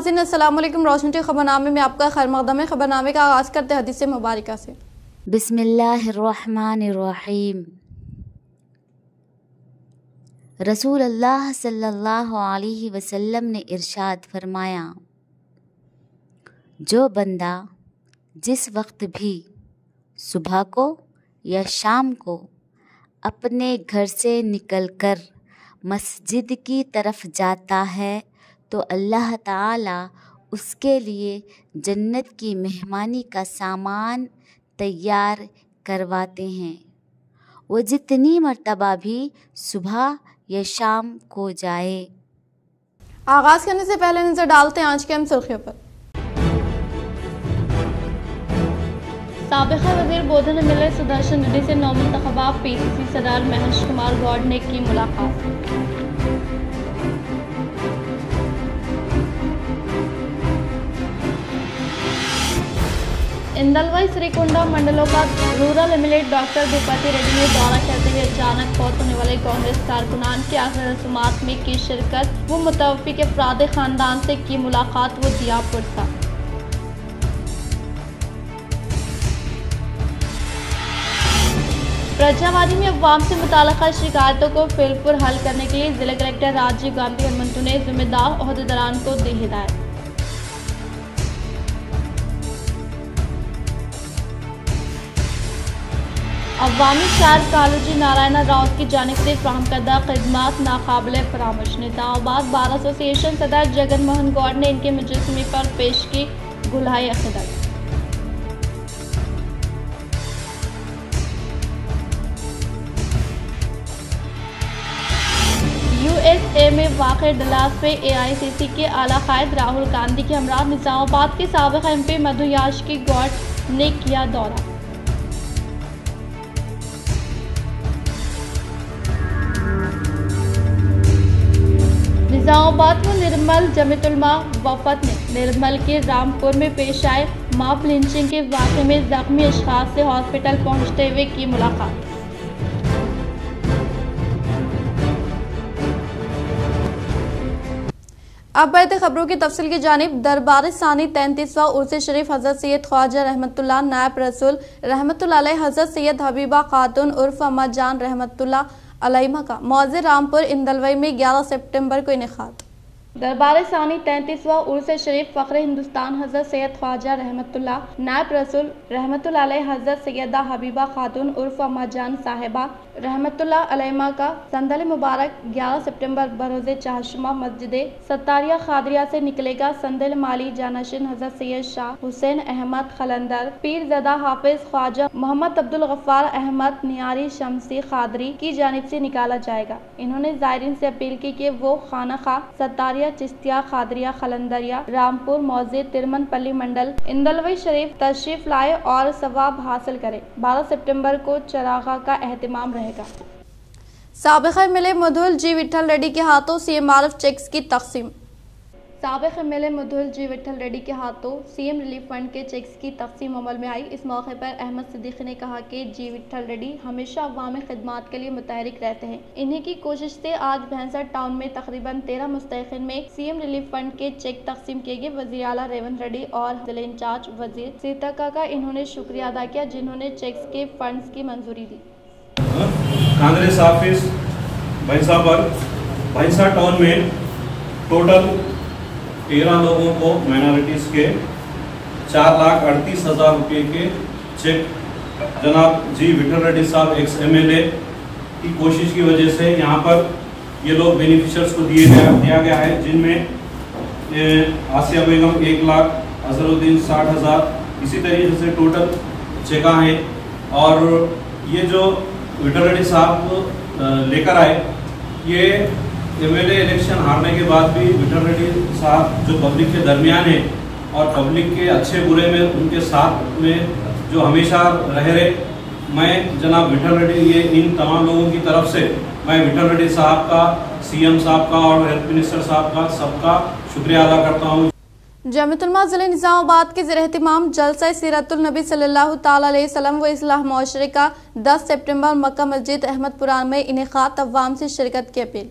नाजिन वालेकुम। रोशन टी खबरनामे में आपका खैर मकदम है। खबरनामे का आगाज़ करते हदीस मुबारक से। बिस्मिल्लाहिर्रहमानिर्रहीम। रसूल अल्लाह सल्लल्लाहु अलैहि वसल्लम ने इरशाद फरमाया, जो बंदा जिस वक्त भी सुबह को या शाम को अपने घर से निकलकर मस्जिद की तरफ़ जाता है तो अल्लाह ताला उसके लिए जन्नत की मेहमानी का सामान तैयार करवाते हैं। वो जितनी मर्तबा भी सुबह या शाम को जाए। आगाज़ करने से पहले नज़र डालते हैं आज के हम सुर्खियों पर। सबका वज़ीर बोधन एम एल सुदर्शन रेड्डी से नौ मंतखबा पी सी सी सदार महेश कुमार गौड ने की मुलाकात। इंदलवाई श्रीकुंडा मंडलों का rural MLA doctor Bhupathi Reddy ने दौरा करते हुए अचानक फौत होने वाले कांग्रेस कारकुनान की आखिर रसूमात में की शिरकत, वो मुतवफ़ी के अफराद ख़ानदान से की मुलाकात, वो दिया पुरसा प्रजावादी में अवाम से मुतल शिकायतों को फिलपुर हल करने के लिए जिला कलेक्टर राजीव गांधी हनुमंतु ने जिम्मेदार अहदेदारान को दी हिदायत। अवामी शहर कालोजी नारायणा राव की जानब से फ्राहम करदा खदमात नाकबिल फरामश निज़ामाबाद बार एसोसिएशन सदर जगन मोहन गौड़ ने इनके मुजस्मे पर पेश की गुल्हाई अकदर यूएसए में वाक़ डलास में एआईसीसी के आला कायद राहुल गांधी के हमरा निज़ामाबाद के सबक एम पी मधु याश की ने किया दौरा। निज़ामाबाद में निर्मल जमितुलमा वफत ने निर्मल के रामपुर में पेश आए माफ़ लिंचिंग के वाक़े में जख्मी अशखास से हॉस्पिटल पहुँचते हुए की मुलाकात। अब बढ़ते खबरों की तफसील की जानब। दरबार सानी तैंतीसवा उर्स शरीफ हज़रत सैयद ख्वाजा रहमत नायब रसूल रहमत हज़रत सैयद हबीबा खातून उर्फ़ अम्मा जान रहमत अलैमा का। मौजे रामपुर इंदलवई में 11 सितंबर को इनका दरबार सानी तैंतीसवा उर्स शरीफ फ़ख्र हिंदुस्तान हज़रत सैयद ख्वाजा रहमत नायब रसूल रहमत हज़रत सैदा हबीबा खातून उर्फ़ अम्मा जान साहिबा रहमत अलैमा का संदल मुबारक 11 सितंबर बरोज़ चाहशुमा मस्जिद सत्तारिया खादरिया से निकलेगा संदल माली जानशिन हज़रत सैयद शाह हुसैन अहमद खलंदर पीर जदा हाफिज ख्वाजा मोहम्मद अब्दुल गफ़ार अहमद नियारी शमसी खादरी की जानब से निकाला जाएगा। इन्होंने जायरीन से अपील की कि वो खाना खा सत्तारिया चिश्तिया खादरिया, खलंदरिया, रामपुर, मौजे, तिरमन, पल्ली मंडल इंदलवी शरीफ तशरीफ़ लाए और सवाब हासिल करें। बारह सितंबर को चरागा का अहतमाम रहेगा। सबक मिले मधुल जी विठल रेड्डी के हाथों सीएम आरफ चेक्स की तकसीम। सबक M L A Mudhole G Vithal Reddy के हाथों सीएम रिलीफ फंड के चेक्स की तकसीम अमल में आई। इस मौके पर अहमद सिद्दीकी ने कहा कि जी विठल रेड्डी हमेशा अवामी खदमात के लिए मुतहरिक रहते हैं। इन्हीं की कोशिश से आज भैंसर टाउन में तकरीबन तेरह मुस्तकिन में सीएम रिलीफ फंड के चेक तकसीम किए गए। वजी अला रेवंत रेड्डी और ज़िले इंचार्ज वज़ीर सीतका का इन्होंने शुक्रिया अदा किया, जिन्होंने चेक्स के फंड की मंजूरी दी। कांग्रेस ऑफ़िस भैंसा पर भैंसा टाउन में टोटल तेरह लोगों को माइनॉरिटीज़ के चार लाख अड़तीस हज़ार रुपये के चेक जनाब जी, विठल रेड्डी साहब एक्स एमएलए की कोशिश की वजह से यहाँ पर ये लोग बेनिफिशर्स को दिए गया दिया गया है, जिनमें आसिया बेगम एक लाख अजहरुद्दीन साठ हज़ार, इसी तरीके से टोटल चेका हैं। और ये जो विठल रेड्डी साहब लेकर आए, ये एमएलए इलेक्शन हारने के बाद भी विठल रेड्डी साहब जो पब्लिक के दरमियान है और पब्लिक के अच्छे बुरे में, उनके साथ में जो हमेशा रह रहे, मैं जनाब विठल रेड्डी, ये इन तमाम लोगों की तरफ़ से मैं विठल रेड्डी साहब का सीएम साहब का और हेल्थ मिनिस्टर साहब का सबका शुक्रिया अदा करता हूँ। जमतुलमा ज़िले निज़ामाबाद के ज़रहतमाम जलसा सीरतुलनबी अलैहि वसल्लम व इसलाह माशरे का 10 सितंबर मक्का मस्जिद अहमदपुरा में इनका अवाम से शिरकत की अपील।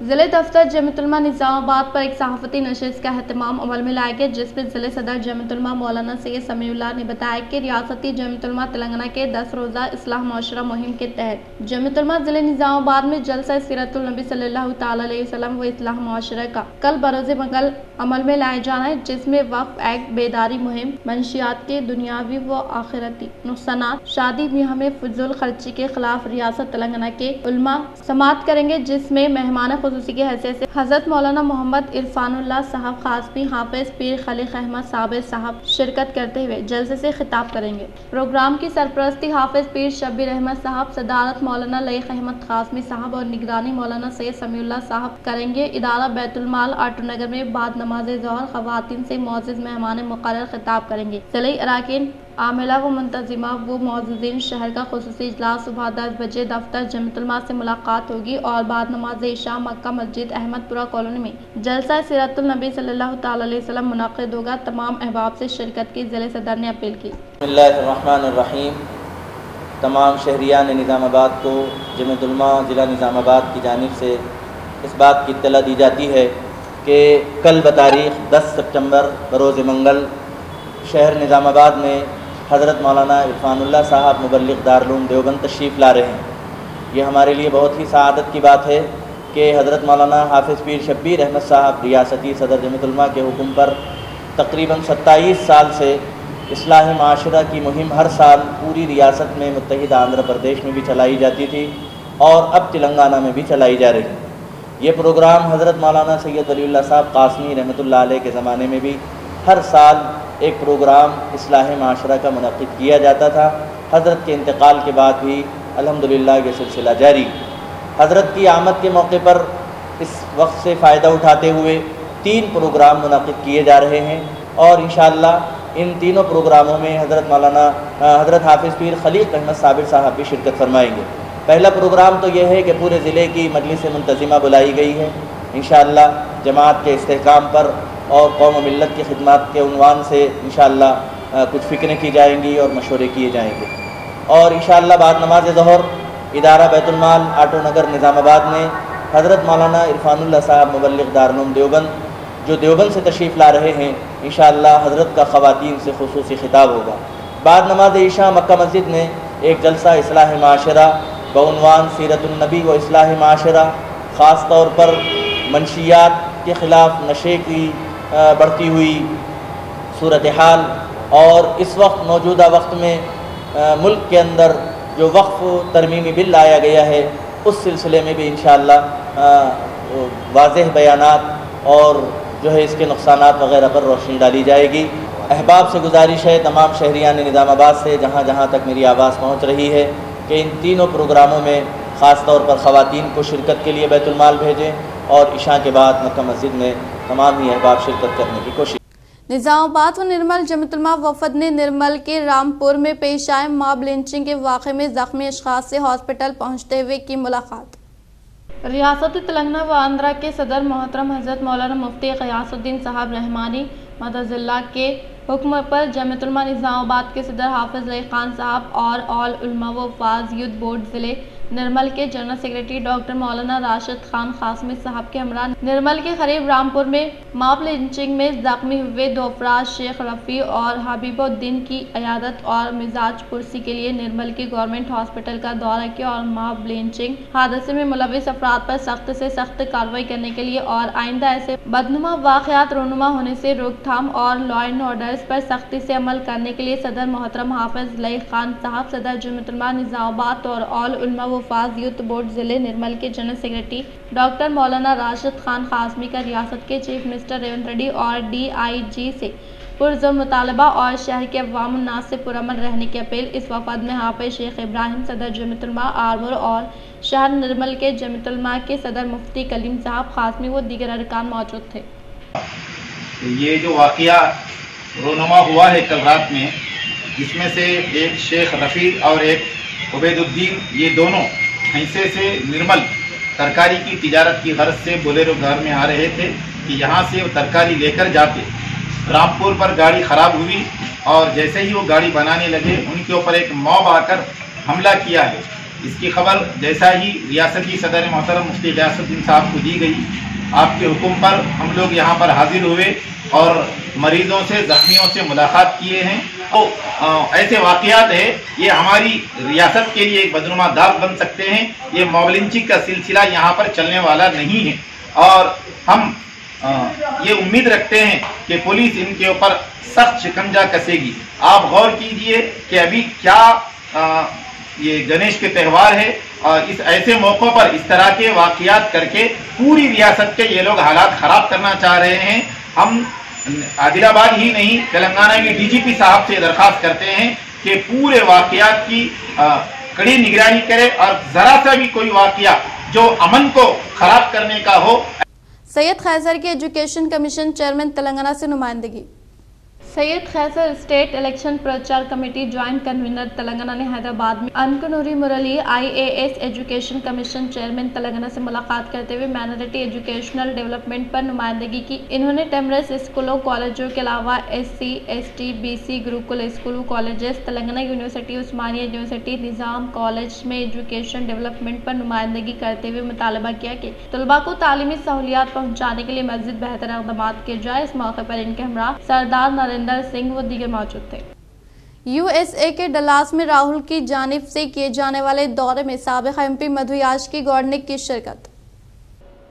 ज़िले दफ्तर जमतुलमा निज़ामाबाद पर एक सहाफ़ती नशस्त का अहतमाम अमल में लाया गया जिसमें ज़िले सदर जमतुलमा मौलाना सैयद समीउल्लाह ने बताया कि रियासती जमतुलमा तेलंगाना के दस रोज़ा इसलाह माशरा मुहिम के तहत जमतुलमा ज़िले निज़ामाबाद में जलसा सीरतुलनबी अलैहि वसल्लम व इसलाह माशरा का कल बरोज़ मंगल अमल में लाया जाना है, जिसमें वक्फ एक्ट, बेदारी मुहिम, मंशियात के दुनियावी व आखिरती नुकसान शादी ब्याह में फजूल खर्ची के खिलाफ रियासत तेलंगाना के उलमा समात करेंगे, जिसमें मेहमान खसूसी की हैसियत से हज़रत मौलाना मोहम्मद इरफानुल्लाह साहब खासमी हाफिज पीर खलीक अहमद साबिर साहब शिरकत करते हुए जलसे से खिताब करेंगे। प्रोग्राम की सरपरस्ती हाफिज पीर शब्बीर अहमद साहब, सदारत मौलाना लईक अहमद खासमी साहब और निगरानी मौलाना सैद समीउल्ला साहब करेंगे। इदारा बैतुलमाल आटोनगर में बाद नमाज़ जहर खवातीन से मोजिज मेहमान मुकर खिताब करेंगे। ज़िले अरकान आमिला व मुंतजिमा, व मौजूदीन शहर का खसूस इजलास, सुबह दस बजे दफ्तर जमतुलमा से मुलाकात होगी और बाद नमाज़ ईशा मक्का मस्जिद, अहमदपुरा कॉलोनी में। जलसा सीरतुलनबी अलैहि वसल्लम मुनद होगा। तमाम अहबाब से शिरकत की, ज़िले सदर ने अपील की। रहीम तमाम शहरियान निज़ामाबाद को जमतुलमा, ज़िला निज़ामाबाद की जानब से इस बात की इतला दी जाती है कि कल बतारीख 10 सितंबर, बरोज़ मंगल, शहर निज़ामाबाद में हज़रत मौलाना इरफानुल्लाह साहब मुबलिक दारूम देवबंद तशरीफ़ ला रहे हैं। ये हमारे लिए बहुत ही सआदत की बात है कि हज़रत मौलाना हाफिज़ पीर शब्बीर अहमद साहब रियासती सदर जमतुलमा के हुक्म पर तकरीबन सत्ताईस साल से असलाह माशरा की मुहिम हर साल पूरी रियासत में मुतहद आंध्र प्रदेश में भी चलाई जाती थी और अब तेलंगाना में भी चलाई जा रही। ये प्रोग्राम हज़रत मौलाना सैयद वली साहब कासमी रहमत के ज़माने में भी हर साल एक प्रोग्राम असलाह माशरा का मनद किया जाता था। हज़रत के इंतकाल के बाद भी अलहमदिल्ला ये सिलसिला जारी। हज़रत की आमद के मौके पर इस वक्त से फ़ायदा उठाते हुए तीन प्रोग्राम मनद किए जा रहे हैं और इन इन तीनों प्रोग्रामों में हज़रत मौलाना हज़रत हाफिज़ पीर खलीक अहमद साबिर साहब भी शिरकत फरमाएँगे। पहला प्रोग्राम तो यह है कि पूरे ज़िले की मजलिस मुंतज़िमा बुलाई गई है। इन जमात के इसकाम पर और कौम मिलत की खिदमत के उनवान से इन कुछ फ़िक्रें की जाएँगी और मशवरे किए जाएँगे। और इन बाद नमाज़ जहर, इदारा बैतुलमाल आटो नगर निज़ामाबाद में हज़रत मौलाना इरफानुल्ला साहब मुबलिक दारूम देवबंद, जो देवबंद से तशरीफ़ ला रहे हैं इन हज़रत का ख़वातीन से खसूस खिताब होगा। बाद नमाज़ ईशा मक्का मस्जिद में एक जलसा असलाह माशरा, बउनवान सीरतुलनबी व असलाह माशरा, ख़ास तौर पर मनशियात के ख़िलाफ़ नशे की बढ़ती हुई सूरत हाल और इस वक्त मौजूदा वक्त में मुल्क के अंदर जो वक्फ़ तरमीमी बिल लाया गया है, उस सिलसिले में भी इन वाज बयान और जो है इसके नुकसान वगैरह पर रोशनी डाली जाएगी। अहबाब से गुजारिश है तमाम शहरियान निज़ामाबाद से जहाँ जहाँ तक मेरी आवाज़ पहुँच रही है, कि इन तीनों प्रोग्रामों में ख़ास तौर पर ख़वातीन को शिरकत के लिए बैतुलमाल भेजें और इशा के बाद मक्का मस्जिद में तमाम ही अहबाब शिरकत करने की कोशिश निज़ामाबाद व निर्मल जमतुलमा वफद ने निर्मल के रामपुर में पेश आए मॉब लिंचिंग के वाक़े में जख्मी अशखास से हॉस्पिटल पहुँचते हुए की मुलाकात। रियासत तेलंगाना व आंध्रा के सदर मोहतरम हज़रत मौलाना मुफ्ती क़यासुद्दीन साहब रहमानी मदजिल्ला के हुक्म पर जमतुलमा निज़ामाबाद के सदर हाफिज़ अली खान साहब और ऑल उलमा युद्ध बोर्ड ज़िले निर्मल के जनरल सेक्रेटरी डॉक्टर मौलाना राशिद खान खासमी साहब के हमरा निर्मल के करीब रामपुर में मॉब लिंचिंग में जख्मी हुए दो अफराज शेख रफ़ी और हबीबुद्दीन की अयादत और मिजाज कुर्सी के लिए निर्मल के गवर्नमेंट हॉस्पिटल का दौरा किया और मॉब लिंचिंग हादसे में मुलविस अफराद पर सख्त से सख्त कार्रवाई करने के लिए और आइंदा ऐसे बदनुमा वाकयात रोनुमा होने से रोकथाम और लॉ एंड ऑर्डर्स पर सख्ती से अमल करने के लिए सदर मोहतरम हाफिज लई खान साहब, सदर जुमतुलमा निज़ामाबाद और ऑल उलमा वफाज यूथ बोर्ड ज़िले निर्मल के जनरल सेक्रेटरी डॉक्टर मौलाना राशिद खान खासमी का रियासत के चीफ मिनिस्टर रेवंत रेड्डी और डी आई जी से पुरजोर मुतालबा और शहर के अवाम नाज से पुरमन रहने की अपील। इस वफाद में हाफिज शेख इब्राहिम, सदर जमतुलमा आरवर और शहर निर्मल के जमतुलमा के सदर मुफ्ती कलीम साहब खासमी व दीगर अरकान मौजूद थे। ये जो वाक़ रोनुमा हुआ है कल रात में, जिसमें से एक शेख रफ़ी और एक उबैदुद्दीन, ये दोनों हिस्से से निर्मल, तरकारी की तिजारत की गर्ज से बोलेरो घर में आ रहे थे कि यहाँ से वो तरकारी लेकर जाते रामपुर पर गाड़ी खराब हुई और जैसे ही वो गाड़ी बनाने लगे, उनके ऊपर एक मॉब आकर हमला किया है। इसकी खबर जैसा ही रियासती सदर मोहतरम मुफ्ती गयासुद्दीन साहब को दी गई। आपके हुक्म पर हम लोग यहाँ पर हाजिर हुए। और मरीजों से, जख्मियों से मुलाकात किए हैं। तो ऐसे वाकयात है, ये हमारी रियासत के लिए एक बदनुमा दाग बन सकते हैं। ये मोबलिंचिक का सिलसिला यहाँ पर चलने वाला नहीं है। और हम ये उम्मीद रखते हैं कि पुलिस इनके ऊपर सख्त शिकंजा कसेगी। आप गौर कीजिए कि अभी क्या ये गणेश के त्यौहार है और इस, ऐसे मौक़ों पर इस तरह के वाकयात करके पूरी रियासत के ये लोग हालात ख़राब करना चाह रहे हैं। हम आदिलाबाद ही नहीं, तेलंगाना के डीजीपी साहब से दरखास्त करते हैं कि पूरे वाकयात की कड़ी निगरानी करे और ज़रा सा भी कोई वाकया जो अमन को ख़राब करने का हो। सैयद खैजर के एजुकेशन कमीशन चेयरमैन तेलंगाना से नुमाइंदगी। सैयद खैसर स्टेट इलेक्शन प्रचार कमेटी ज्वाइंट कन्वीनर तेलंगाना ने हैदराबाद में Akunuri Murali IAS education commission chairman Telangana से मुलाकात करते हुए माइनॉरिटी एजुकेशनल डेवलपमेंट पर नुमाइंदगी की। इन्होंने टेमरस स्कूलों कॉलेजों के अलावा SC, ST, BC gurukul school colleges Telangana university Osmania university Nizam college में एजुकेशन डेवलपमेंट पर नुमाइंदगी करते हुए मुतालबा किया कि तलबा को तालीमी सहूलियात पहुँचाने के लिए मस्जिद बेहतर इकदाम किए जाए। इस मौके पर इनके हमरा सरदार नरेंद्र हरविंदर सिंह व दीगर मौजूद थे। यूएसए के डलास में राहुल की जानब से किए जाने वाले दौरे में सबक एम एमपी मधुयाश की गौड़ ने की शिरकत।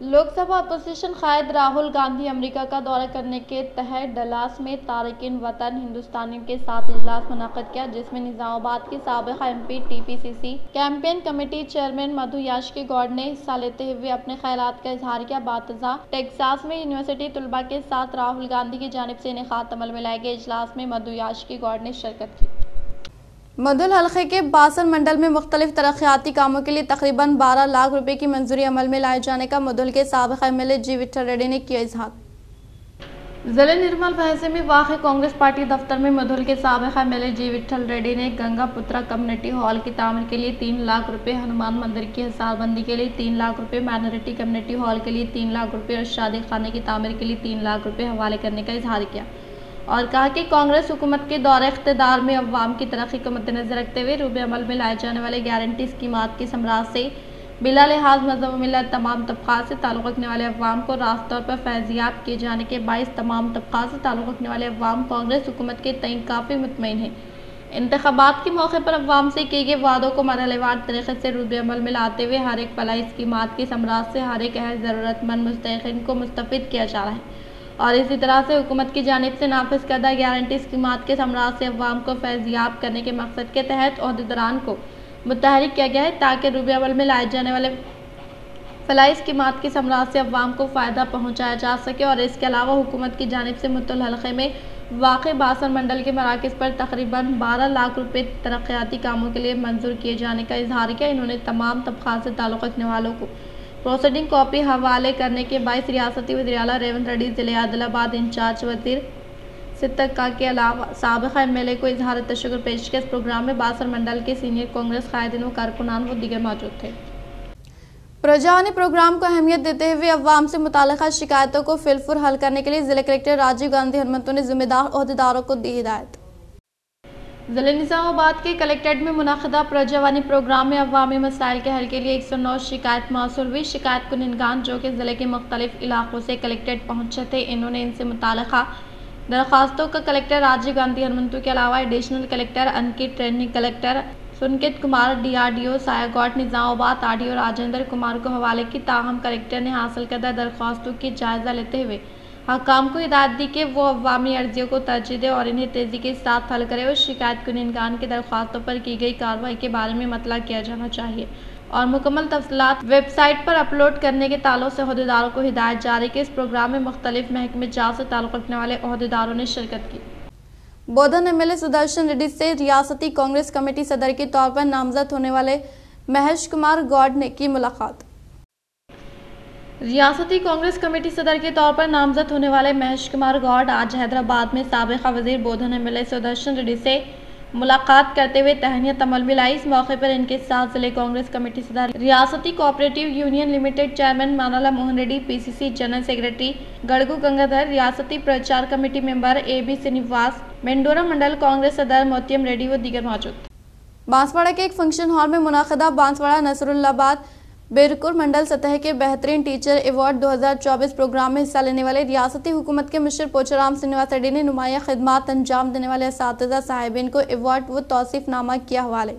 लोकसभा अपोजिशन कायद राहुल गांधी अमेरिका का दौरा करने के तहत डलास में तारकिन वतन हिंदुस्तानियों के साथ इजलास मुनद किया, जिसमें निज़ामाबाद के सबक M P T P C C campaign committee chairman Madhu Yaskhi Goud ने हिस्सा लेते हुए अपने ख्याल का इजहार किया। बातजा, टेक्सास में यूनिवर्सिटी तलबा के साथ राहुल गांधी की जानब से इनका अमल में लाए गए इजलास में मधु याशकी गौड़ ने शिरकत की। मधुल हल्के के बासन मंडल में मुख्तलिफ़ तरक्याती कामों के लिए तकरीबन 12 लाख रुपए की मंजूरी अमल में लाए जाने का मधुल के सबक M L A G Vithal Reddy ने किया इजहार। ज़िले निर्मल फैसे में वाक़ कांग्रेस पार्टी दफ्तर में मधुल के सबक M L A G Vithal Reddy ने गंगा पुत्रा कम्युनिटी हॉल की तामीर के लिए तीन लाख रुपए, हनुमान मंदिर की हिसारबंदी के लिए तीन लाख रुपए, माइनॉरिटी कम्युनिटी हॉल के लिए तीन लाख रुपए और शादी खाने की तामीर के लिए तीन लाख रुपए हवाले करने का इजहार किया। और कहा कि कांग्रेस हुकूमत के दौरे इकतदार में अवाम की तरक्की को मद्देनजर रखते हुए रूबे अमल में लाए जाने वाले गारंटी स्कीमात के समराज से बिला लिहाज मज़हब मिलत तमाम तबक़ात से ताल्लुक़ रखने वाले अवाम को रास तौर पर फैजियाब किए जाने के बायस तमाम तबक़ात से ताल्लुक़ रखने वाले अवाम कांग्रेस हुकूमत के तय काफ़ी मुतमिन है। इंतबात के मौके पर अवाम से किए गए वादों को मरहलेवार तरीके से रूब अमल में लाते हुए हर एक फलाई स्कीमात के समराज से हर एक अहल ज़रूरतमंद मुस्तकिन को मुस्तफ़ किया जा रहा है। और इसी तरह से हुकूमत की जानब से नाफिज करदा गारंटी स्कीमत के समराज से अवाम को फैजियाब करने के मकसद के तहत अहदेदारान को मुतहरिक किया गया है, ताकि रूबे अवल में लाए जाने वाले फलाई स्कीमत की समराज से अवाम को फ़ायदा पहुँचाया जा सके और इसके अलावा हुकूमत की जानब से मुतल हल्के में वाक़ बासन मंडल के मराकज़ पर तकरीबन बारह लाख रुपये तरक्याती कामों के लिए मंजूर किए जाने का इजहार किया। इन्होंने तमाम तबक़ात से ताल्लुक़ रखने वालों को प्रोसीडिंग कॉपी हवाले करने के बाईस रियासती वजी अला रेवंत रेड्डी, ज़िले आदिलाबाद इंचार्ज वज़ीर सितका के अलावा सबक एम एल ए को इजहार तशर पेश किया इस प्रोग्राम में बासर मंडल के सीनियर कांग्रेस कायदीन व कारकुनान व दीगर मौजूद थे। प्रजा ने प्रोग्राम को अहमियत देते हुए अवाम से मुतल शिकायतों को फिलफुर हल करने के लिए ज़िले कलेक्टर राजीव गांधी हनुमंतों ने जिम्मेदार अहदेदारों को दी हिदायत। ज़िले निज़ामाबाद के कलेक्ट्रेट में मुनदा प्रजावानी प्रोग्राम में अवामी मसाइल के हल के लिए एक सौ नौ शिकायत मौसू हुई। शिकायत को निगान जो कि ज़िले के मुख्तलिफ़ इलाकों से कलेक्ट्रेट पहुँचे थे, इन्होंने इनसे मुतल दरख्वास्तों का कलेक्टर राजीव गांधी हनुमंतु के अलावा additional collector Ankit training collector Sankeet Kumar D R D O Sayagoud, Nizamabad R D O Rajendra Kumar को हवाले की ताहम कलेक्टर ने हासिल करदा दरख्वास्तों की जायज़ा लेते हुए हकाम को हिदायत दी कि वो अवामी अर्जियों को तरजीह दे और इन्हें तेज़ी के साथ हल करे और शिकायत कुनिनगान की दरख्वास्तों पर की गई कार्रवाई के बारे में मतला किया जाना चाहिए। और मुकम्मल तफसलत वेबसाइट पर अपलोड करने के तालों से अहदेदारों को हिदायत जारी की। इस प्रोग्राम में मुख्तलिफ़ महकमे जात से ताल्लुक़ रखने वाले अहदेदारों ने शिरकत की। Bodhan M L A Sudarshan Reddy से रियासती कांग्रेस कमेटी सदर के तौर पर नामजद होने वाले महेश कुमार गौड ने की मुलाकात। रियासती कांग्रेस कमेटी सदर के तौर पर नामजद होने वाले महेश कुमार गौड़ आज हैदराबाद में सबका वज़ीर बोधन एम एल सुदर्शन रेड्डी से मुलाकात करते हुए तहनीत अमल मिलाई इस मौके पर इनके साथ ज़िले कांग्रेस कमेटी सदर रियासती cooperative union limited chairman Manala Mohan Reddy, PCC general secretary Gadugu Gangadhar, रियासती प्रचार committee member A B Srinivas Mendora mandal Congress सदर मोतियम रेड्डी व दीगर मौजूद। बांसवाड़ा के एक फ़ंक्शन हॉल में मुनाखदा बांसवाड़ा नसरुल्लाबाद बेरकुर मंडल सतह के बेहतरीन टीचर अवार्ड 2024 प्रोग्राम में हिस्सा लेने वाले रियासती हुकूमत के मिश्र पोचाराम श्रीनिवास रेड्डी ने नुमाया खदमात अंजाम देने वाले इस साहिबिन को अवार्ड व तोसीफनामा किया हवाले।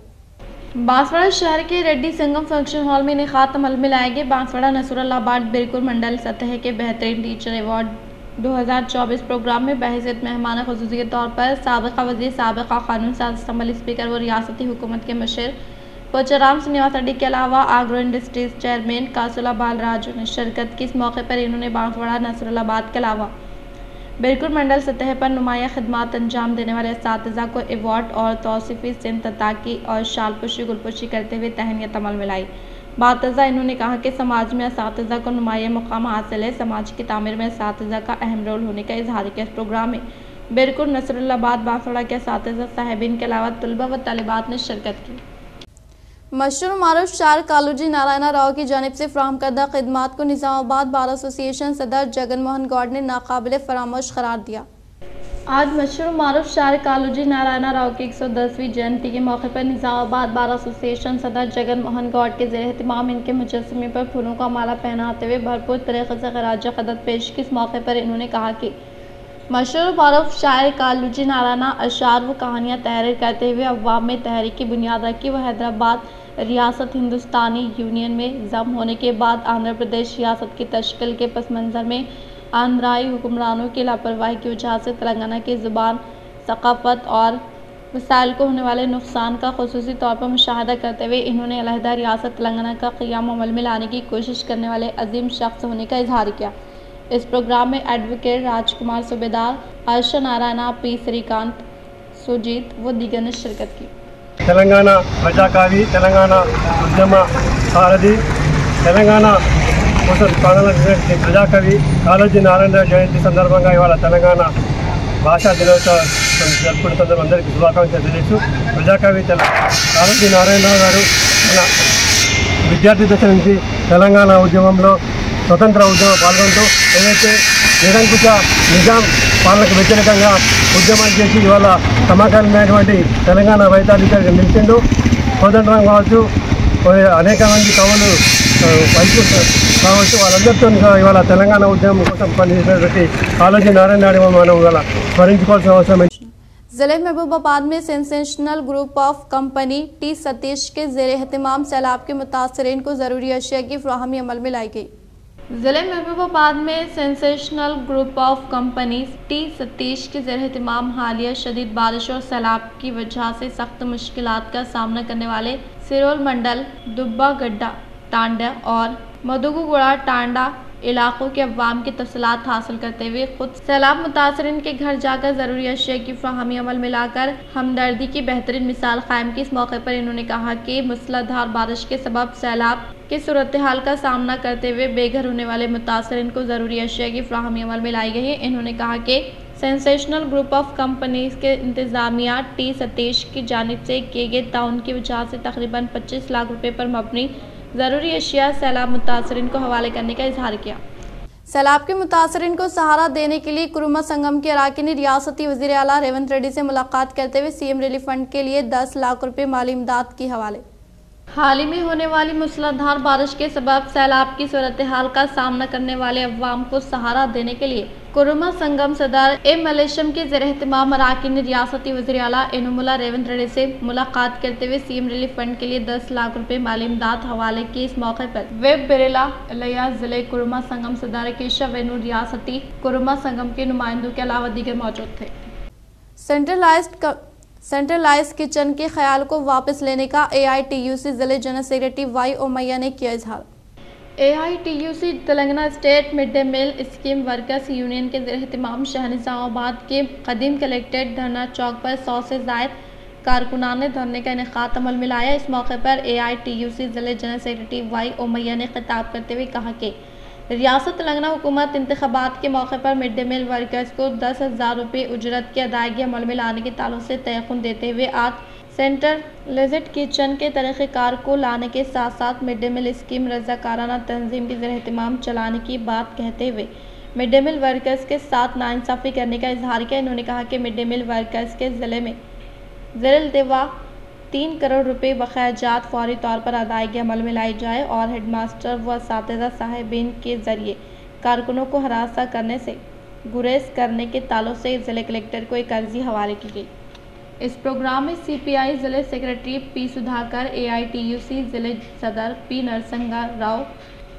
बांसवाड़ा शहर के रेड्डी संगम फ़ंक्शन हॉल में इन्हें अमल में लाए गए बांसवाड़ा नसरुल्लाबाद बिरकुल मंडल सतह के बेहतरीन टीचर अवार्ड 2024 प्रोग्राम में बहसीत मेहमान खसूस के तौर पर सबका वजी सबका कानून साज असम्बली स्पीकर व रियासती हुकूमत के मशर पोचाराम श्रीनिवास रेड्डी के अलावा agro industries chairman Kasula Balraju ने शिरकत की। इस मौके पर इन्होंने बांसवाड़ा नसरुल्लाबाद के अलावा बिरकुल मंडल सतह पर नुमाया खदमात अंजाम देने वाले इस को एवॉर्ड और तोसीफ़ी सिंध तताकी और शालपुशी, गुलपुशी करते हुए तहनीत अमल मिलाई बातजा इन्होंने कहा कि समाज में इस को नुमाया मुकाम हासिल है। समाज की तामीर में इस का अहम रोल होने का इजहार किया। इस प्रोग्राम में बिरकुल नसरुल्लाबाद बांसवाड़ा के इस साहिबिन के अलावा तलबा व तलबात ने शिरकत की। मशहूर मारूफ शार कालूजी नारायणा राव की जानब से फ्राहम करदा खदमात को निज़ामाबाद बार एसोसिएशन सदर जगन मोहन गौड़ ने नाकबिल फरामोश करार दिया। आज मशहूर मारूफ शार कालूजी नारायणा राव की एक सौ दसवीं जयंती के मौके पर निज़ामाबाद बार एसोसिएशन सदर जगन मोहन गौड़ के जेर अहतमाम इनके मुजस्मे पर फूलों का माला पहनाते हुए भरपूर तरीके से खराज कदत पेश की। इस मौके पर इन्होंने कहा कि मशहूर मारूफ शायर कालूजी नारायणा अशार व कहानियाँ तहरीर करते हुए अवाम में तहरीक की बुनियाद रखी। व हैदराबाद रियासत हिंदुस्तानी यूनियन में जम होने के बाद आंध्र प्रदेश रियासत की तश्किल के पस मंज़र में आंध्राई हुक्मरानों की लापरवाही की वजह से तेलंगाना की ज़ुबान, सकाफ़त और मिसाइल को होने वाले नुकसान का खसूस तौर पर मुशाह करते हुए इन्होंने अलहदा रियासत तेलंगाना का क़्याम अमल में लाने की कोशिश करने वाले अजीम शख्स होने का इजहार किया। इस प्रोग्राम में एडवोकेट राजकुमार सूबेदार आयशा नारायणा, पी श्रीकांत, सुजीत व दीगर ने शिरकत की। తెలంగాణ ప్రజాకావి తెలంగాణ ఉద్యమ సారథి తెలంగాణ కోసం ప్రాణాలైనటువంటి ప్రజాకవి కాళోజీ నారాయణ జయంతి సందర్భంగా ఇవాళ తెలంగాణ భాషా దినోత్సవం జరుపుకుంటున్న అందరికీ శుభాకాంక్షలు తెలియచ్చు ప్రజాకవి తెల కాళోజీ నారాయణరావు గారు మన విద్యార్థి దశ నుంచి తెలంగాణ ఉద్యమంలో స్వతంత్ర ఉద్యమం పాల్గొంటూ ఏదైతే నిరంకుశ నిజాం పాలనకు వ్యతిరేకంగా ఉద్యమాలు చేసి ఇవాళ సమకాలీనమైనటువంటి తెలంగాణ వైతాధికారిగా నిలిచిండు కోదండరాం కావచ్చు అనేక మంది కవులు వైపు కావచ్చు వాళ్ళందరితో ఇవాళ తెలంగాణ ఉద్యమం కోసం పనిచేసినటువంటి కాళోజీ నారాయణ నాయుడు మనం ఇవాళ స్మరించుకోవాల్సిన అవసరం जिले महबूबाबाद में sensational group of company T Satish के जेर अहतमाम सैलाब के मुतासरीन को ज़रूरी अशिया की फ्राहमी अमल में लाई गई ज़िले में महबूबाबाद में sensational group of companies T Satish के जर हालिया शदीद बारिश और सैलाब की वजह से सख्त मुश्किल का सामना करने वाले सिरोल मंडल, दुब्बा गड्ढा टांडा और मधुगुगुड़ा टांडा इलाकों के अवाम की तफसलात हासिल करते हुए खुद सैलाब मुतासरीन के घर जाकर ज़रूरी अशिया की फ्राहमी अमल मिलाकर हमदर्दी की बेहतरीन मिसाल कायम की। इस मौके पर इन्होंने कहा कि मूसलाधार बारिश के सबब सैलाब की सूरत हाल का सामना करते हुए बेघर होने वाले मुतासरीन को ज़रूरी अशिया की फ्राहमी अमल में लाई गई है। इन्होंने कहा कि सेंसेशनल ग्रुप ऑफ़ कंपनीज़ के इंतज़ामिया टी सतीश की जानब से किए गए ताउन की वजह से तकरीबन पच्चीस लाख रुपये पर मबनी ज़रूरी अशिया सैलाब मुतासरीन को हवाले करने का इजहार किया। सैलाब के मुतासरीन को सहारा देने के लिए कुरुमा संगम के अरकान रियासती वजी अला रेवंत रेड्डी से मुलाकात करते हुए सीएम रिलीफ फंड के लिए 10 लाख रुपए माली इमदाद के हवाले। हाल ही में होने वाली मूसलाधार बारिश के सबब सैलाब की सूरत हाल का सामना करने वाले अवाम को सहारा देने के लिए कुरुमा संगम सदर ए मलेशम के जेर अहतमाम अरकान रियासती वजी अला इनमुला रेवंत रेड्डी से मुलाकात करते हुए सीएम रिलीफ फंड के लिए दस लाख रुपए माली इमदाद हवाले के इस मौके पर। वेब बिरला लिया ज़िले कुरुमा संगम सदर केशा वेनु रियासती कुरुमा संगम के नुमाइंदों के अलावा दीगर मौजूद थे। सेंट्रलाइज किचन के ख्याल को वापस लेने का ए आई टी यू सी ज़िले जनरल सेक्रेटरी वाई ओमैया ने किया इजहार। A I T U C Telangana state mid day meal scheme workers union के अहतमाम शहनिजामाबाद के कदीम कलेक्ट्रेट धरना चौक पर सौ से जायद कारकुनान ने धरने का इनका अमल में लाया इस मौके पर ए आई टी यू सी ज़िले जनरल सेक्रेटरी वाई ओमैया ने खिताब करते हुए कहा कि रियासत तेलंगाना हुकूमत इंतबात के मौके पर मिड डे मील वर्कर्स को दस हज़ार रुपये उजरत की अदायगी अमल में लाने के ताल्लुक से तयन देते हुए आज सेंटर लेजिट किचन के तरीक़ार को लाने के साथ साथ मिड डे मील स्कीम रजाकाराना तंजीम की अहतमाम चलाने की बात कहते हुए मिड डे मील वर्कर्स के साथ नाइंसाफ़ी करने का इजहार किया। इन्होंने कहा कि मिड डे मील वर्कर्स के ज़िले में ज़िल तीन करोड़ रुपये बकाया जात फौरी तौर पर अदायगी अमल में लाई जाए और हेडमास्टर व इस साहिबिन के ज़रिए कारकुनों को हरासा करने से गुरेज करने के तालों से ज़िले कलेक्टर को एक अर्जी हवाले की गई। इस प्रोग्राम में सीपीआई ज़िले सेक्रेटरी पी सुधाकर एआईटीयूसी ज़िले सदर पी नरसंगा राव,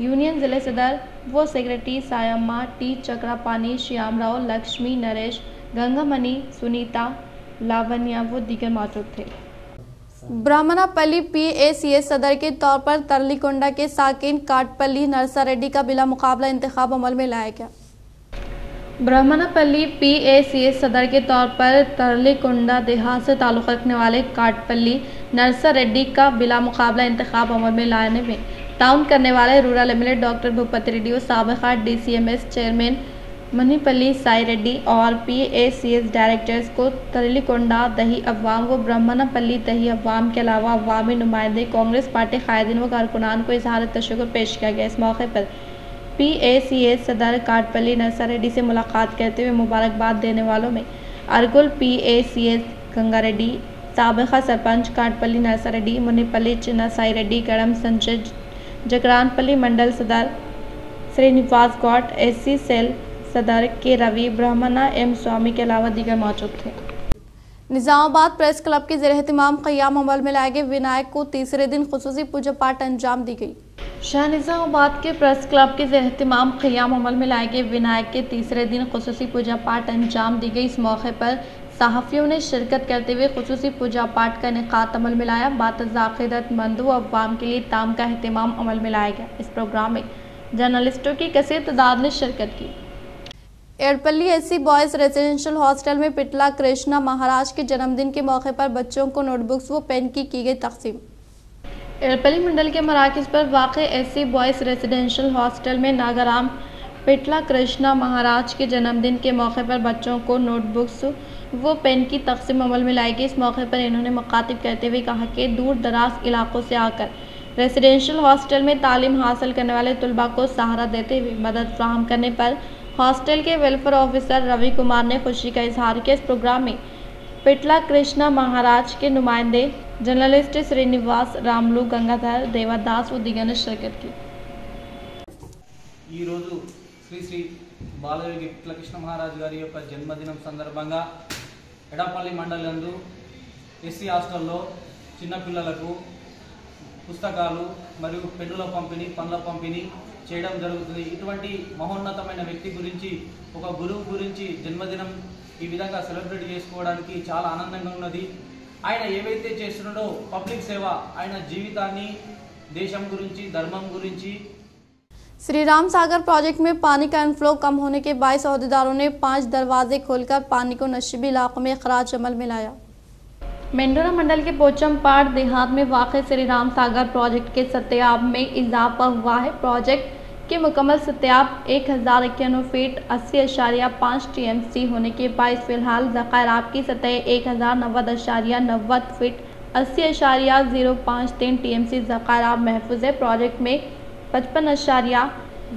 यूनियन ज़िले सदर व सेक्रेटरी सायम्मा, टी चक्रापानी, श्याम राव, लक्ष्मी, नरेश, गंगामणि, सुनीता, लावण्या व दीगर मौजूद थे। ब्राह्मणापल्ली पीएसीएस सदर के तौर पर तरलीकोंडा के साकिन काटपल्ली नरसा रेड्डी का बिला मुकाबला इंतखाब अमल में लाया गया। ब्राह्मणापल्ली एस सदर के तौर पर तरलीकोंडा देहात से ताल्लुक़ रखने वाले काटपल्ली नरसा रेड्डी का बिला मुकाबला इंतखाब अमल में लाने में ताउन करने वाले rural M doctor Bhupathi Reddy व सबका D C M S chairman Manipalli Sai Reddy और P A C S directors को तरलीकोंडा दही अवाम व ब्रह्मणपल्ली दही अवाम के अलावा अवामी नुमाइंदे, कांग्रेस पार्टी कायदीन व कारकुनान को इजहार तशक्र पेश किया गया। इस मौके पर पीएसीएस सदर काटपल्ली नरसा रेड्डी से मुलाकात करते हुए मुबारकबाद देने वालों में अरगुल पीएसीएस गंगा रेड्डी, सबका सरपंच काटपल्ली नरसा रेड्डी मुनीपल्ली चिन्ना साई रेड्डी गड़म संजय जगरानपल्ली मंडल सदर श्रीनिवास गौड एससी सेल सदर के रवि ब्रह्मणा, एम स्वामी के अलावा दीगर मौजूद थे। निज़ामाबाद प्रेस क्लब के जेर अहतमाम क़याम अमल में लाए गए विनायक को तीसरे दिन खसूसी पूजा पाठ अंजाम दी गई। शाह निज़ामाबाद के प्रेस क्लब के जेर अहतमाम क़याम अमल में लाए गए विनायक के तीसरे दिन खसूसी पूजा पाठ अंजाम दी गई। इस मौके पर सहाफ़ियों ने शिरकत करते हुए खसूसी पूजा पाठ का इनका अमल में लाया। व अवाम के लिए ताम का अहतमाम अमल में लाया गया। इस प्रोग्राम में जर्नलिस्टों की कसर तादाद ने शिरकत की। Airpally SC boys residential hostel में पिटला कृष्णा महाराज के जन्मदिन के मौके पर बच्चों को नोटबुक्स व पेन की की गई तकसीम। एयरपल्ली मंडल के मराकज़ पर वाक़ एसी बॉयज़ रेजिडेंशियल हॉस्टल में नागाराम पिटला कृष्णा महाराज के जन्मदिन के मौके पर बच्चों को नोटबुक्स व पेन की तकसीम अमल में लाई गई इस मौके पर इन्होंने मुखातिब करते हुए कहा कि दूर दराज इलाकों से आकर रेजिडेंशियल हॉस्टल में तालीम हासिल करने वाले तलबा को सहारा देते हुए मदद फ्राहम करने पर हॉस्टल के वेलफेयर ऑफिसर रवि कुमार ने खुशी का इजहार किया। इस प्रोग्राम में पिटला कृष्णा महाराज के नुमाइंदे जर्नलिस्ट श्रीनिवास रामलू गंगाधर देवादास व दिगर ने शिरकत की ఈరోజు శ్రీ శ్రీ బాలయోగి కృష్ణ మహారాజు గారి యొక్క జన్మదినం సందర్భంగా ఎడాపల్లి మండలందు ఎస్సీ హాస్టల్లో చిన్నపిల్లలకు పుస్తకాలు మరియు పెన్నుల పంపిణీ పండ్ల పంపిణీ చేయడం జరుగుతుంది ఇటువంటి మహోన్నతమైన వ్యక్తి గురించి ఒక గురువు గురించి జన్మదినం ఈ విధంగా సెలబ్రేట్ చేసుకోవడానికి చాలా ఆనందంగా ఉన్నది ఆయన ఏవైతే చేస్తున్నాడో పబ్లిక్ సేవ ఆయన జీవితాన్ని దేశం గురించి ధర్మం గురించి श्री राम सागर प्रोजेक्ट में पानी का इनफ्लो कम होने के बाईस अहदेदारों ने पांच दरवाजे खोलकर पानी को नशीबी इलाकों में खराज अमल में लाया मेंडोरा मंडल के पोचम पाड़ देहात में वाक़ श्री राम सागर प्रोजेक्ट के सत्याब में इजाफा हुआ है प्रोजेक्ट के मुकम्मल सत्याब एक हज़ार इक्यानवे फीट अस्सी अशारिया पाँच टी एम सी होने के बाईस फ़िलहाल ज़ख़ायराब की सतह एक हज़ार नब्बे अशारिया नब्बे फीट अस्सी अशारिया ज़ीरो पाँच तीन टी एम सी ज़ख़ायराब महफूज है। प्रोजेक्ट में पचपन अशारिया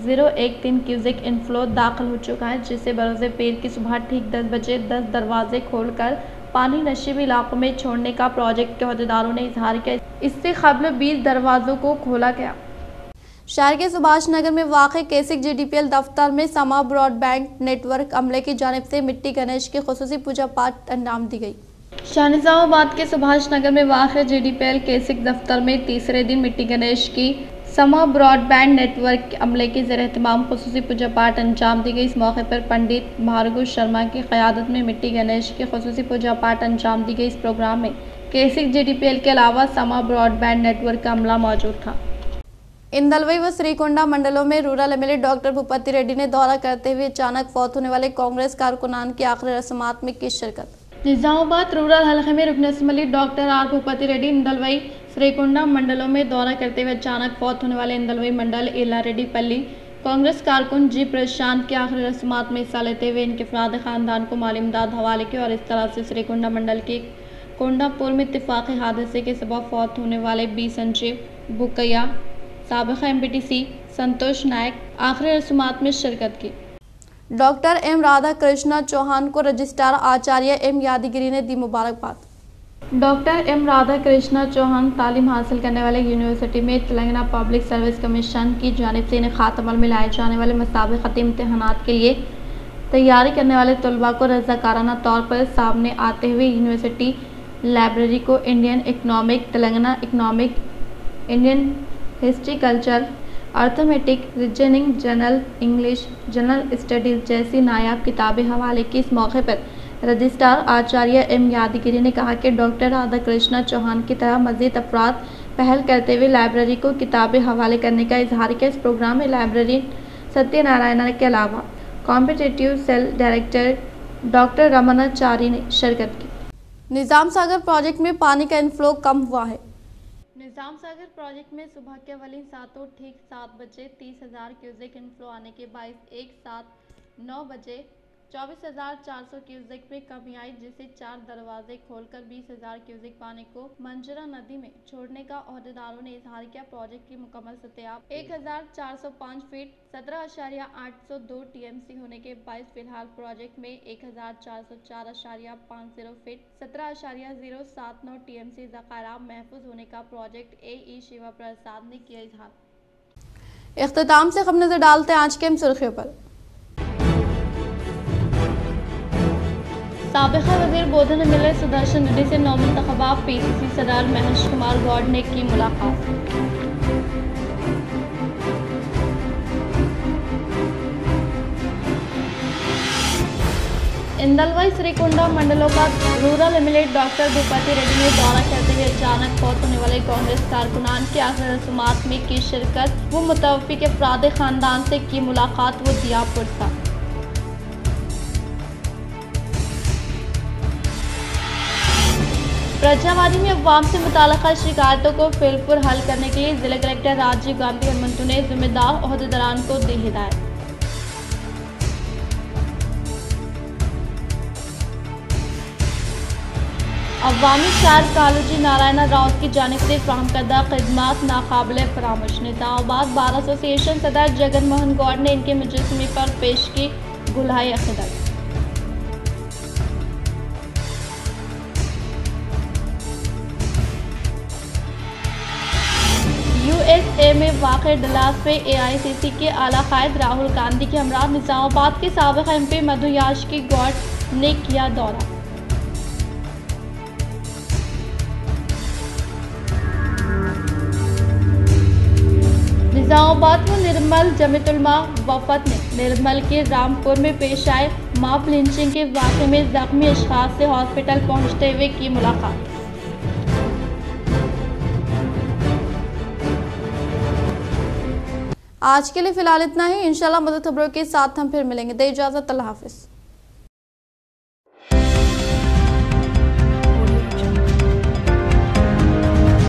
ज़ीरो एक तीन क्यूजिक इनफ्लो दाखिल हो चुका है, जिससे बरोज़ पीर की सुबह ठीक दस बजे दस दरवाजे खोलकर पानी नशीबी इलाकों में छोड़ने का प्रोजेक्ट के अहदेदारों ने इजहार किया। इससे कबल बीस दरवाज़ों को खोला गया। शहर के सुभाष नगर में वाक़ केसिक जीडीपीएल दफ्तर में समा ब्रॉडबैंड नेटवर्क अमले की जानब से मिट्टी गणेश की खसूसी पूजा पाठ अंजाम दी गई। शाहनिजामाबाद के सुभाष नगर में वाक़ जीडीपीएल केसिक दफ्तर में तीसरे दिन मिट्टी गणेश की समा ब्रॉडबैंड नेटवर्क अमले के ज़र अहतमाम खसूसी पूजा पाठ अंजाम दी गई। इस मौके पर पंडित भार्गव शर्मा की क़्यादत में मिट्टी गणेश की खसूसी पूजा पाठ अंजाम दी गई। इस प्रोग्राम में केसिक जी के अलावा समा ब्रॉडबैंड नेटवर्क का अमला मौजूद था। इंदलवई व श्रीकोंडा मंडलों में rural MLA doctor Bhupathi Reddy ने दौरा करते हुए अचानक फौत होने वाले कांग्रेस कारकुनान की आखिरी रस्मात में की शिरकत। निजामाबाद रूरल हल्के में रुकन assembly doctor R Bhupathi Reddy Indalwai Srikonda मंडलों में दौरा करते हुए अचानक फौत होने वाले इंदलवई मंडल एला रेड्डी पल्ली, कांग्रेस कारकुन जी प्रशांत की आखिरी रस्मात में हिस्सा लेते हुए इनके अफराद खानदान को माली इमदाद हवाले की और इस तरह से श्रीकुंडा मंडल के कोंडापुर में इतफाक़ी हादसे के सबब फौत होने वाले बी संजीव बुकैया सबका एम संतोष नायक आखिरी रस्मात में शिरकत की। डॉक्टर एम राधा कृष्णा चौहान को रजिस्ट्रार आचार्य एम यादगिरी ने दी मुबारकबाद। डॉक्टर एम राधा कृष्णा चौहान तालीम हासिल करने वाले यूनिवर्सिटी में तेलंगाना पब्लिक सर्विस कमीशन की जानब से इन्हें खातमल में लाए जाने वाले मसाबकती इम्तहान के लिए तैयारी करने वाले तलबा को रजाकाराना तौर पर सामने आते हुए यूनिवर्सिटी लाइब्रेरी को Indian economic Telangana economic Indian history, culture, arithmetic, reasoning, general, English, general studies जैसी नायाब किताबें हवाले की इस मौके पर रजिस्ट्रार आचार्य एम यादगिरी ने कहा कि डॉक्टर राधा कृष्णा चौहान की तरह मजीद अफराद पहल करते हुए लाइब्रेरी को किताबें हवाले करने का इजहार किया। इस प्रोग्राम में लाइब्रेरी सत्यनारायण के अलावा competitive cell director doctor Ramanachari ने शिरकत की। निज़ाम सागर प्रोजेक्ट में पानी का इनफ्लो कम हुआ है। निज़ाम सागर प्रोजेक्ट में सुबह के वाली सातों ठीक सात बजे तीस हज़ार क्यूजिक इनफ्लो आने के बाईस एक सात नौ बजे चौबीस हज़ार चार सौ क्यूजिक में कमी आई, जिसे चार दरवाजे खोलकर बीस हज़ार क्यूजिक पानी को मंजरा नदी में छोड़ने का अहदेदारों ने इजहार किया। प्रोजेक्ट की मुकम्मल सतह एक हज़ार चार सौ पाँच फीट सत्रह आशारिया आठ सौ दो टीएमसी होने के बाईस फ़िलहाल प्रोजेक्ट में एक हज़ार चार सौ चार आशारिया पाँच ज़ीरो फीट सत्रह आशारिया ज़ीरो सात नौ टी एम सी जखारा महफूज होने का प्रोजेक्ट ए ई शिवा प्रसाद ने किया इजहार। अख्ताम से खब नज़र डालते हैं आज के सुर्खियों पर। सबका वज़ीर बोधन एम एल सुदर्शन रेड्डी से नौमंतखबा पी सी सी सदर महेश कुमार गौड ने की मुलाकात। इंदलवाई श्रीकुंडा मंडलों का rural MLA doctor Bhupathi Reddy ने दौरा करते हुए अचानक फौत होने वाले कांग्रेस कारकुनान की आखिर रसूमात में की शिरकत, वो मुतवफ़ी के अफराद ख़ानदान से की मुलाकात, वो दिया पुरसा प्रजावादी में अवाम से मुतल शिकायतों को फिलपुर हल करने के लिए जिला कलेक्टर राजीव गांधी हनुमंतु ने जिम्मेदार अहदेदारान को दी हिदायत। अवामी शहर कालोजी नारायण राउत की जानब से फ्राहम करदा खदमात नाकबिल फरामश निजामाबाद बार एसोसिएशन सदर जगन मोहन गौड़ ने इनके मुजस्मे पर पेश की गुलाई अकदत यूएसए में वाक़ डलास पे एआईसीसी के आला कायद राहुल गांधी के हमरा निज़ामाबाद के सबक एम पी मधु याश की गौड़ ने किया दौरा। निज़ामाबाद में निर्मल जमितुलमा वफत ने, निर्मल के रामपुर में पेश आए माप लिंचिंग के वाक़े में जख्मी अशखास से हॉस्पिटल पहुँचते हुए की मुलाकात। आज के लिए फ़िलहाल इतना ही। इंशाल्लाह मदद खबरों के साथ हम फिर मिलेंगे। दे इजाज़त, अल्लाह हाफिज़।